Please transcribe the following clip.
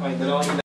Okay, dalawang